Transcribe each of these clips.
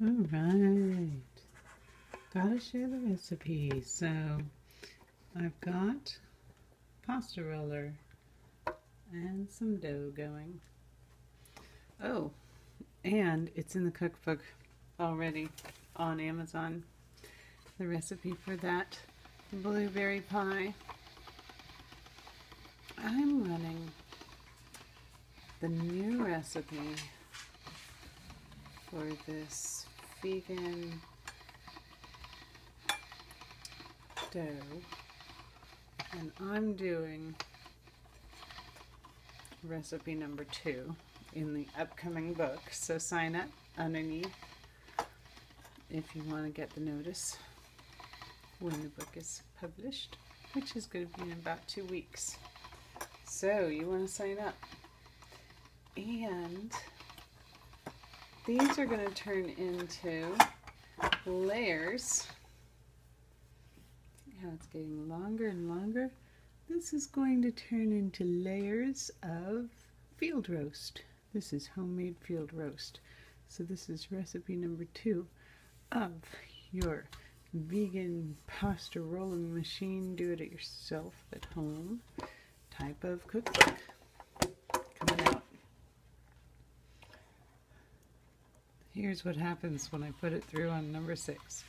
All right. Gotta share the recipe. So I've got pasta roller and some dough going. Oh, and it's in the cookbook already on Amazon. The recipe for that blueberry pie. I'm running the new recipe for this vegan dough. And I'm doing recipe number two in the upcoming book. So sign up underneath if you want to get the notice when the book is published which is going to be in about two weeks. So you want to sign up. And these are going to turn into layers. See how it's getting longer and longer? This is going to turn into layers of field roast. This is homemade field roast. So this is recipe number two of your vegan pasta rolling machine, do it yourself at home type of cookbook coming out. Here's what happens when I put it through on number six.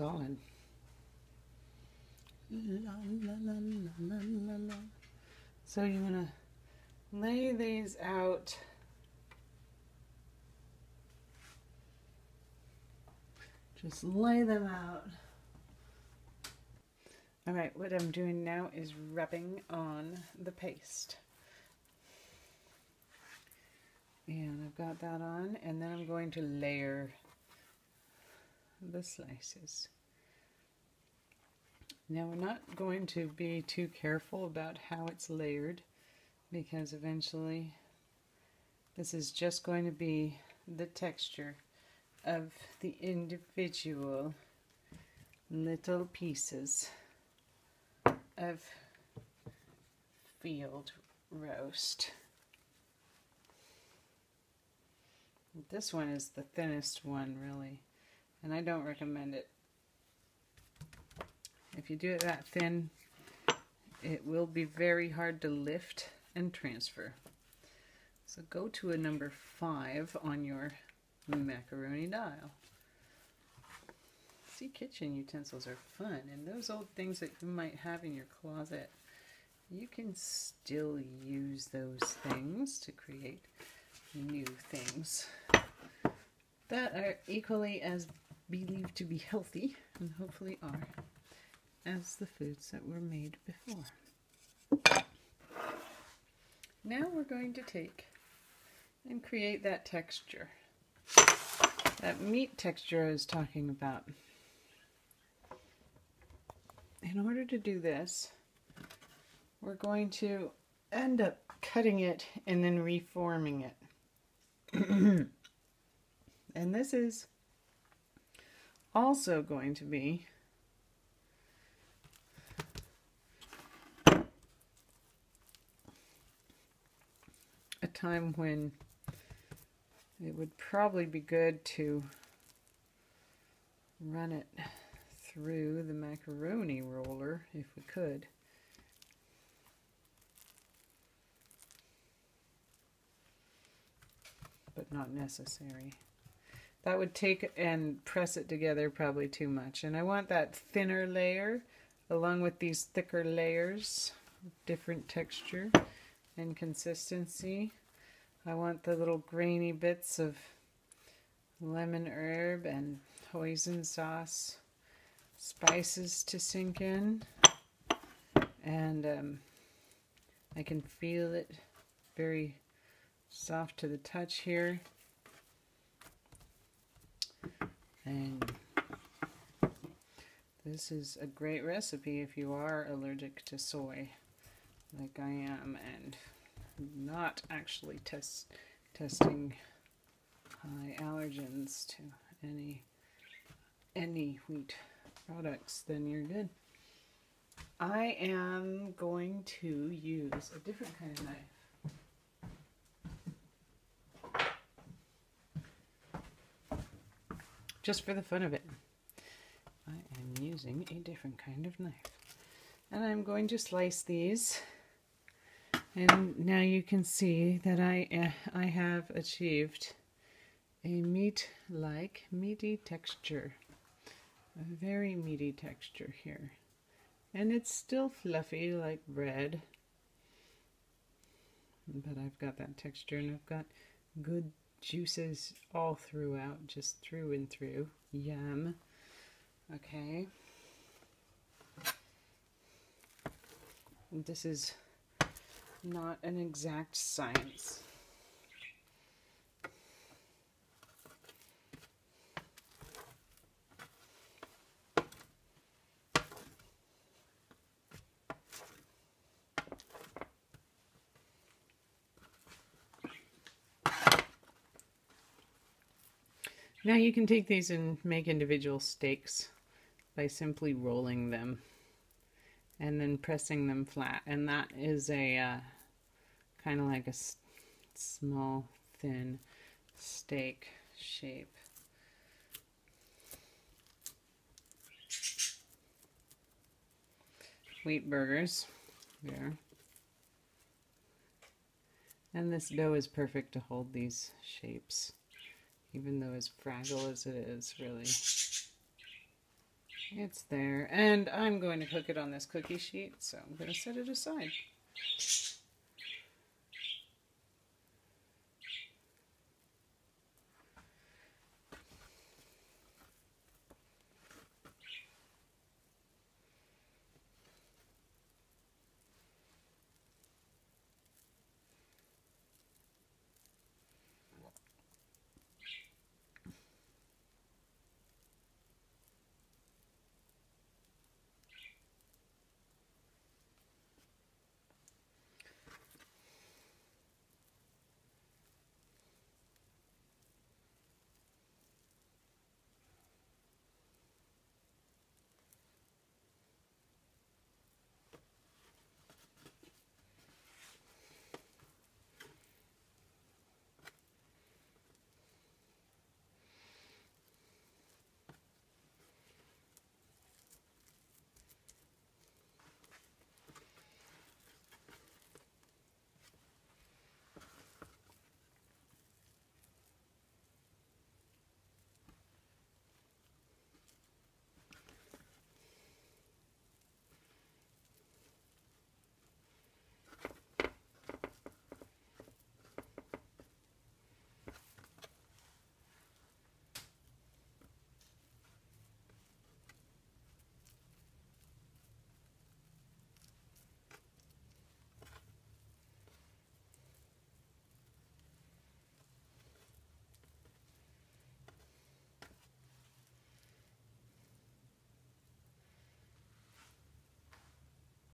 Solid. La, la, la, so you want to lay these out. Just lay them out. All right what I'm doing now is rubbing on the paste. And I've got that on and then I'm going to layer the slices. Now we're not going to be too careful about how it's layered because eventually this is just going to be the texture of the individual little pieces of field roast. This one is the thinnest one really and I don't recommend it. If you do it that thin, it will be very hard to lift and transfer. So go to a number five on your macaroni dial. See, kitchen utensils are fun, and those old things that you might have in your closet, you can still use those things to create new things that are equally as believed to be healthy, and hopefully are, as the foods that were made before. Now we're going to take and create that texture. That meat texture I was talking about. In order to do this, we're going to end up cutting it and then reforming it. and this is also going to be a time when it would probably be good to run it through the macaroni roller if we could. but not necessary. That would take and press it together probably too much. And I want that thinner layer along with these thicker layers, different texture and consistency. I want the little grainy bits of lemon herb and hoisin sauce spices to sink in. And um, I can feel it very soft to the touch here. And this is a great recipe if you are allergic to soy, like I am, and not actually test testing high allergens to any any wheat products, then you're good. I am going to use a different kind of knife. Just for the fun of it. I am using a different kind of knife. And I'm going to slice these. And now you can see that I, uh, I have achieved a meat-like, meaty texture. A very meaty texture here. And it's still fluffy like bread. But I've got that texture and I've got good juices all throughout, just through and through. Yum. Okay. This is not an exact science. Now you can take these and make individual steaks by simply rolling them and then pressing them flat. And that is a uh, kind of like a small, thin steak shape. Wheat burgers there. And this dough is perfect to hold these shapes even though as fragile as it is, really. It's there. And I'm going to cook it on this cookie sheet, so I'm going to set it aside.